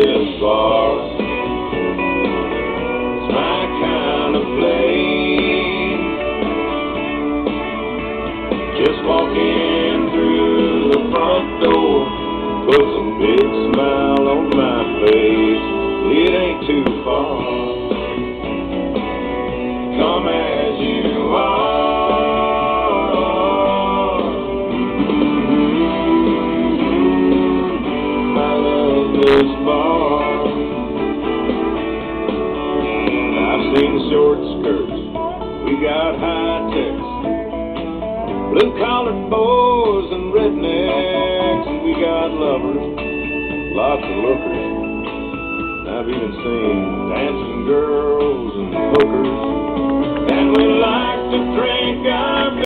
It's my kind of place. Just through the front door a big smile on my face. It ain't too far. This bar. I've seen short skirts. We got high techs. Blue collared boys and rednecks. And we got lovers. Lots of lookers. I've even seen dancing girls